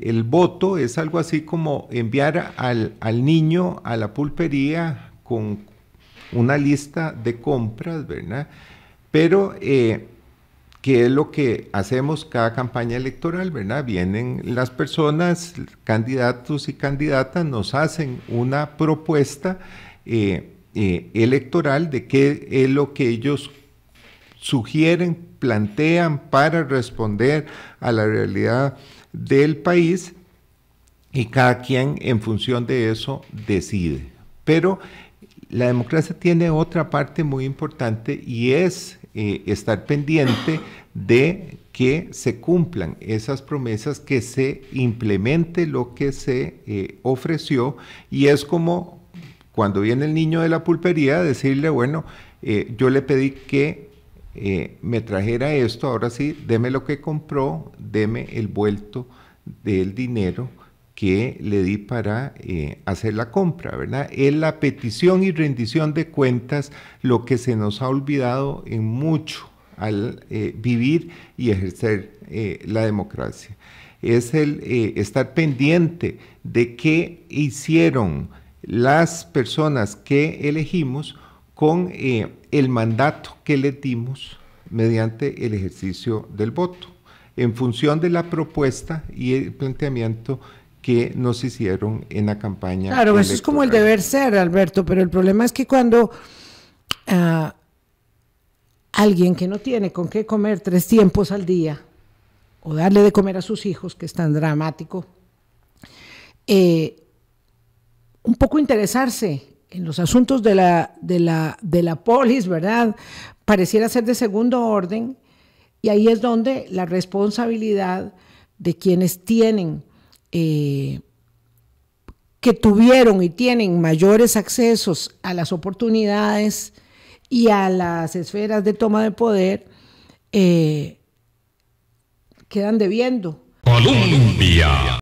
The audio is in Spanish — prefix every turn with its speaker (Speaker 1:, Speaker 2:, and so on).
Speaker 1: El voto es algo así como enviar al, al niño a la pulpería con una lista de compras, ¿verdad? Pero, eh, ¿qué es lo que hacemos cada campaña electoral, ¿verdad? Vienen las personas, candidatos y candidatas, nos hacen una propuesta eh, eh, electoral de qué es lo que ellos sugieren, plantean para responder a la realidad del país y cada quien en función de eso decide. Pero la democracia tiene otra parte muy importante y es eh, estar pendiente de que se cumplan esas promesas, que se implemente lo que se eh, ofreció y es como cuando viene el niño de la pulpería decirle, bueno, eh, yo le pedí que me trajera esto, ahora sí, deme lo que compró, deme el vuelto del dinero que le di para eh, hacer la compra, ¿verdad? Es la petición y rendición de cuentas lo que se nos ha olvidado en mucho al eh, vivir y ejercer eh, la democracia. Es el estar pendiente de qué hicieron las personas que elegimos con el mandato que le dimos mediante el ejercicio del voto, en función de la propuesta y el planteamiento que nos hicieron en la campaña.
Speaker 2: Claro, eso es como el deber ser, Alberto, pero el problema es que cuando ah, alguien que no tiene con qué comer tres tiempos al día, o darle de comer a sus hijos, que es tan dramático, eh, un poco interesarse en los asuntos de la, de, la, de la polis, ¿verdad? Pareciera ser de segundo orden, y ahí es donde la responsabilidad de quienes tienen eh, que tuvieron y tienen mayores accesos a las oportunidades y a las esferas de toma de poder, eh, quedan debiendo.
Speaker 3: Colombia.